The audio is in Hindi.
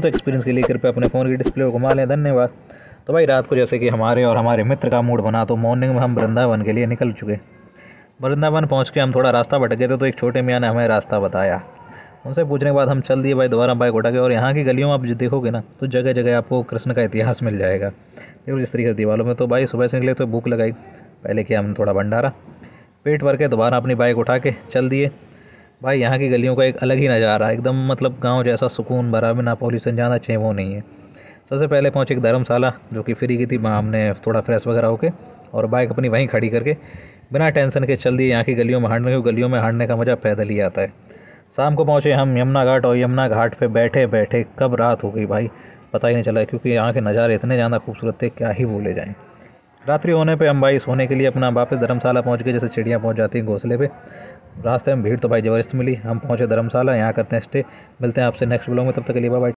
तो एक्सपीरियंस के लिए कृपया अपने फ़ोन की डिस्प्ले को घुमा लें, धन्यवाद। तो भाई, रात को जैसे कि हमारे और हमारे मित्र का मूड बना तो मॉर्निंग में हम वृंदावन के लिए निकल चुके। वृंदावन पहुँच के हम थोड़ा रास्ता भटक गए थे तो एक छोटे मियाँ ने हमें रास्ता बताया। उनसे पूछने के बाद हम चल दिए, भाई, दोबारा बाइक उठा के और यहाँ की गलियों में आप देखोगे ना तो जगह जगह आपको कृष्ण का इतिहास मिल जाएगा। देखो जिस तरीके से दीवारों में तो भाई सुबह से निकले तो भूख लगाई, पहले किया हमने थोड़ा भंडारा। पेट भर के दोबारा अपनी बाइक उठा के चल दिए। भाई, यहाँ की गलियों का एक अलग ही नज़ारा, एकदम मतलब गाँव जैसा सुकून भरा, बिना पॉल्यूशन ज़्यादा अच्छे वो नहीं है। सबसे पहले पहुँचे एक धर्मशाला, जो कि फ्री की थी, वहाँ हमने थोड़ा फ्रेश वगैरह होके, और बाइक अपनी वहीं खड़ी करके, बिना टेंशन के चल दिए यहाँ की गलियों में हारने की गलियों में हारने का मज़ा पैदल ही आता है। शाम को पहुँचे हम यमुना घाट, और यमुना घाट पर बैठे बैठे कब रात हो गई भाई, पता ही नहीं चला, क्योंकि यहाँ के नज़ारे इतने ज़्यादा खूबसूरत थे, क्या ही बोले जाएँ। रात्रि होने पे हम भाई सोने के लिए अपना वापस धर्मशाला पहुँच गए, जैसे चिड़िया पहुँच जाती हैं घोंसले पे। रास्ते में भीड़ तो भाई ज़बरदस्त मिली। हम पहुँचे धर्मशाला, यहाँ करते हैं स्टे मिलते हैं आपसे नेक्स्ट ब्लॉग में, तब तक के लिए बाय